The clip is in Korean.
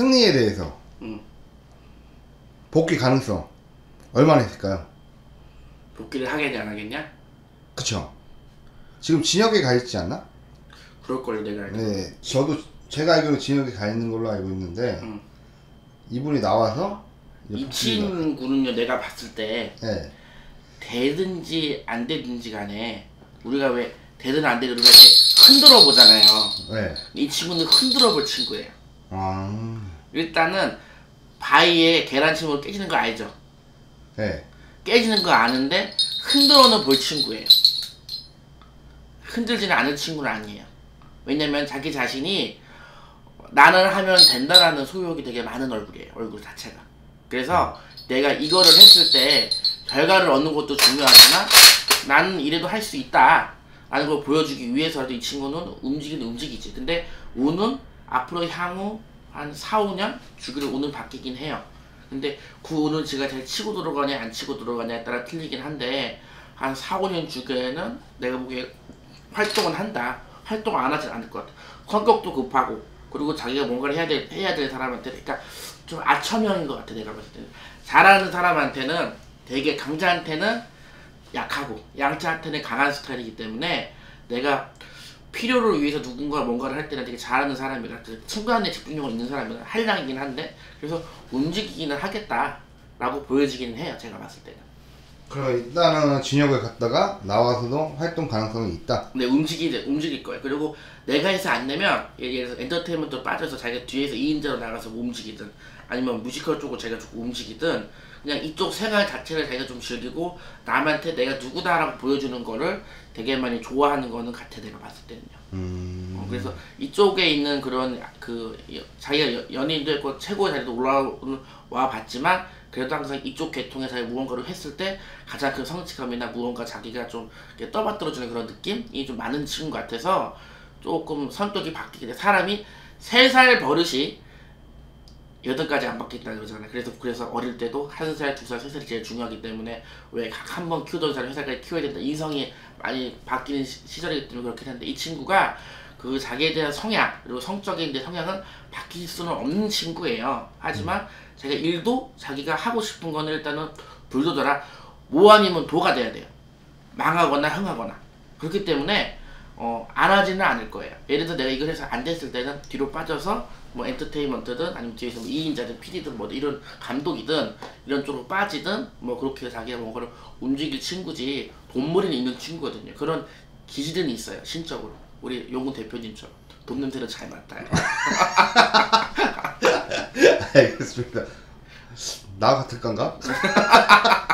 승리에 대해서 음. 복귀 가능성 얼마나 있을까요? 복귀를 하겠냐 안 하겠냐? 그쵸? 지금 진역에 가 있지 않나? 그럴걸요 내가 알기로. 네, 저도 제가 알기로 진역에 가 있는 걸로 알고 있는데 음. 이분이 나와서 이 친구는요 내가 봤을 때 네, 되든지 안 되든지 간에 우리가 왜 되든 안 되든 우리가 이렇게 흔들어 보잖아요 네, 이 친구는 흔들어 볼 친구예요 아, 일단은 바위에 계란침으로 깨지는 거 알죠? 네, 깨지는 거 아는데 흔들어는 볼 친구예요. 흔들지는 않을 친구는 아니에요. 왜냐면 자기 자신이 나는 하면 된다라는 소욕이 되게 많은 얼굴이에요 얼굴 자체가. 그래서 내가 이거를 했을 때 결과를 얻는 것도 중요하지만 나는 이래도 할 수 있다 라는 걸 보여주기 위해서라도 이 친구는 움직이는 움직이지. 근데 운은 앞으로 향후 한 4, 5년 주기를 운은 바뀌긴 해요. 근데 그 운은 제가 잘 치고 들어가냐 안 치고 들어가냐에 따라 틀리긴 한데 한 4, 5년 주기에는 내가 보기에 활동은 한다. 활동 안 하진 않을 것 같아. 성격도 급하고 그리고 자기가 뭔가를 해야 될 해야 될 사람한테 그러니까 좀 아첨형인 것 같아 내가 봤을 때는. 잘하는 사람한테는 되게 강자한테는 약하고 양자한테는 강한 스타일이기 때문에 내가 필요를 위해서 누군가 뭔가를 할 때는 되게 잘하는 사람이라 그 순간에 집중력을 있는 사람이라 한량이긴 한데 그래서 움직이기는 하겠다라고 보여지기는 해요 제가 봤을 때는 그럼 일단은 진역을 갔다가 나와서도 활동 가능성이 있다. 근데 움직이 움직일 거예요. 그리고 내가 해서 안 내면 예를 들어서 엔터테인먼트 빠져서 자기가 뒤에서 2인자로 나가서 뭐 움직이든 아니면 뮤지컬 쪽으로 자기가 좀 움직이든 그냥 이쪽 생활 자체를 자기가 좀 즐기고 남한테 내가 누구다라고 보여주는 거를 되게 많이 좋아하는 거는 같아 내가 봤을 때는요. 음, 어, 그래서 이쪽에 있는 그런 그 여- 자기가 여- 연예인도 했고 최고의 자리도 올라와 봤지만 그래도 항상 이쪽 계통에서 무언가를 했을 때 가장 큰 성취감이나 무언가 자기가 좀 이렇게 떠받들어주는 그런 느낌이 좀 많은 친구 같아서 조금 성격이 바뀌게 돼 사람이 세 살 버릇이 여덟까지 안 바뀌었다 그러잖아요. 그래서 그래서 어릴 때도 한 살, 두 살, 세 살이 제일 중요하기 때문에 왜 각 한 번 키우던 사람 세 살까지 키워야 된다. 인성이 많이 바뀌는 시, 시절이기 때문에 그렇긴 한데 이 친구가 그 자기에 대한 성향 그리고 성적인 데 성향은 바뀔 수는 없는 친구예요. 하지만 자기가 일도 자기가 하고 싶은 거는 일단은 불도저라 뭐 아니면 도가 돼야 돼요. 망하거나 흥하거나 그렇기 때문에 어, 안 하지는 않을 거예요. 예를 들어 내가 이걸 해서 안 됐을 때는 뒤로 빠져서 뭐 엔터테인먼트든 아니면 뒤에서 뭐 2인자든 PD든 뭐 이런 감독이든 이런 쪽으로 빠지든 뭐 그렇게 자기가 뭔가를 움직일 친구지 돈물이 있는 친구거든요. 그런 기질은 있어요. 신적으로. 우리 용군 대표님처럼 돈 냄새를 잘 맡아요. 알겠습니다. 나 같을 건가?